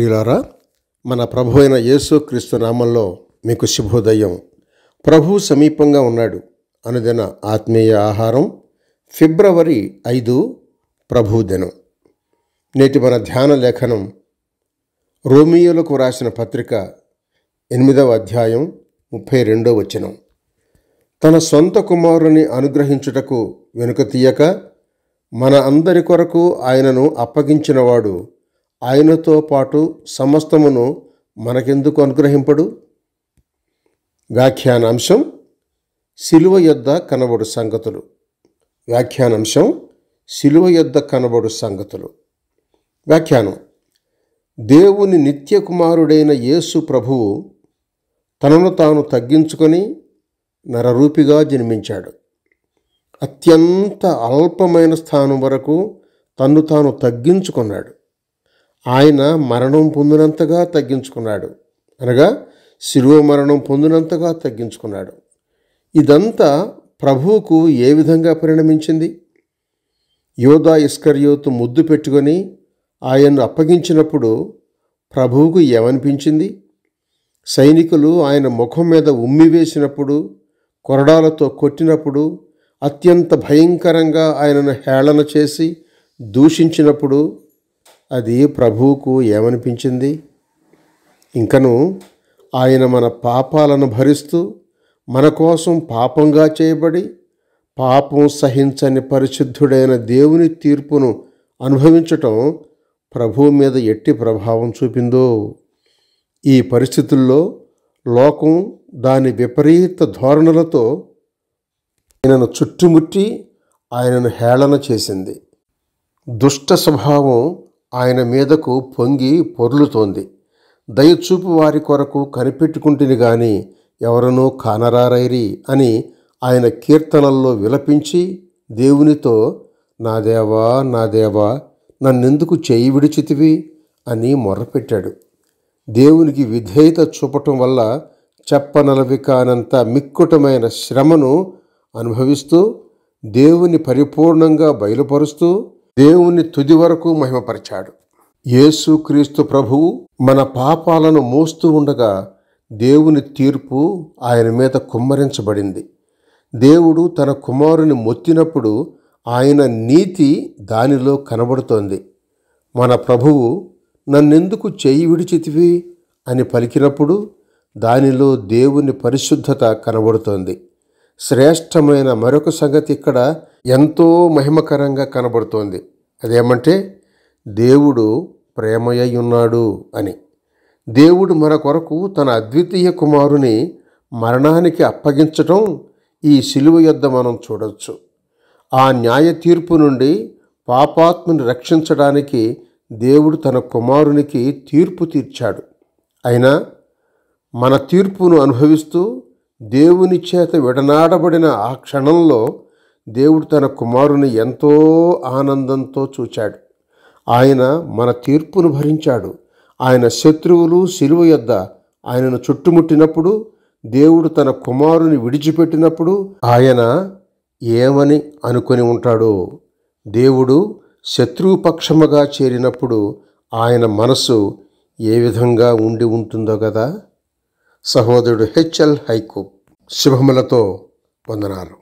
ప్రియులారా మన ప్రభు అయిన యేసు క్రీస్తు నామంలో మీకు శుభోదయం. ప్రభు సమీపంగా ఉన్నాడు. అనుదిన ఆత్మీయ ఆహారం ఫిబ్రవరి ఐదు ప్రభు దినం. నేటి మన ధ్యాన లేఖనం రోమియోలకు రాసిన పత్రిక ఎనిమిదవ అధ్యాయం ముప్పై రెండో వచనం. తన సొంత కుమారుని అనుగ్రహించుటకు వెనుక తీయక మన అందరి కొరకు ఆయనను అప్పగించినవాడు ఆయనతో పాటు సమస్తమును మనకెందుకు అనుగ్రహింపడు? వ్యాఖ్యానాంశం శిలువ యొద్ద కనబడు సంగతులు. వ్యాఖ్యానాంశం శిలువ యొద్ద కనబడు సంగతులు. వ్యాఖ్యానం దేవుని నిత్య కుమారుడైన యేసు ప్రభువు తనను తాను తగ్గించుకొని నరరూపిగా జన్మించాడు. అత్యంత అల్పమైన స్థానం వరకు తన్ను తాను తగ్గించుకున్నాడు. ఆయన మరణం పొందినంతగా తగ్గించుకున్నాడు. అనగా శిలువ మరణం పొందినంతగా తగ్గించుకున్నాడు. ఇదంతా ప్రభువుకు ఏ విధంగా పరిణమించింది? యోధా ఇస్కర్యోతు ముద్దు పెట్టుకొని ఆయన్ను అప్పగించినప్పుడు ప్రభువుకు ఏమనిపించింది? సైనికులు ఆయన ముఖం మీద ఉమ్మివేసినప్పుడు కొరడాలతో కొట్టినప్పుడు అత్యంత భయంకరంగా ఆయనను హేళన చేసి దూషించినప్పుడు అది ప్రభువుకు ఏమనిపించింది? ఇంకను ఆయన మన పాపాలను భరిస్తూ మన కోసం పాపంగా చేయబడి పాపం సహించని పరిశుద్ధుడైన దేవుని తీర్పును అనుభవించటం ప్రభువు మీద ఎట్టి ప్రభావం చూపిందో? ఈ పరిస్థితుల్లో లోకం దాని విపరీత ధోరణులతో ఆయనను చుట్టుముట్టి ఆయనను హేళన చేసింది. దుష్ట స్వభావం ఆయన మీదకు పొంగి పొర్లుతోంది. దయచూపు వారి కొరకు కనిపెట్టుకుంటుని గాని ఎవరనూ కానరారైరి అని ఆయన కీర్తనల్లో విలపించి దేవునితో నా దేవా నా దేవా నన్నెందుకు చేయి విడిచితివి? అని మొర్రపెట్టాడు. దేవునికి విధేయత చూపటం వల్ల చెప్పనలవి కానంత మిక్కుటమైన శ్రమను అనుభవిస్తూ దేవుని పరిపూర్ణంగా బయలుపరుస్తూ దేవుని తుది వరకు మహిమపరిచాడు. యేసుక్రీస్తు ప్రభువు మన పాపాలను మోస్తూ ఉండగా దేవుని తీర్పు ఆయన మీద కుమ్మరించబడింది. దేవుడు తన కుమారుని మొత్తినప్పుడు ఆయన నీతి దానిలో కనబడుతోంది. మన ప్రభువు నన్నెందుకు చేయి విడిచితివి అని పలికినప్పుడు దానిలో దేవుని పరిశుద్ధత కనబడుతోంది. శ్రేష్టమైన మరొక సంగతి ఇక్కడ ఎంతో మహిమకరంగా కనబడుతోంది. అదేమంటే దేవుడు ప్రేమయ్య ఉన్నాడు అని. దేవుడు మన కొరకు తన అద్వితీయ కుమారుని మరణానికి అప్పగించటం ఈ శిలువ యొద్ద మనం చూడవచ్చు ఆ న్యాయ తీర్పు నుండి పాపాత్మని రక్షించడానికి దేవుడు తన కుమారునికి తీర్పు తీర్చాడు. అయినా మన తీర్పును అనుభవిస్తూ దేవుని చేత విడనాడబడిన ఆ క్షణంలో దేవుడు తన కుమారుని ఎంతో ఆనందంతో చూచాడు. ఆయన మన తీర్పును భరించాడు. ఆయన శత్రువులు శిలువ యొద్ద ఆయనను చుట్టుముట్టినప్పుడు దేవుడు తన కుమారుని విడిచిపెట్టినప్పుడు ఆయన ఏమని అనుకొని ఉంటాడో? దేవుడు శత్రుపక్షముగా చేరినప్పుడు ఆయన మనసు ఏ విధంగా ఉండి ఉంటుందో కదా? సహోదరుడు హెచ్ఎల్ హైకు శుభములతో వందనాలు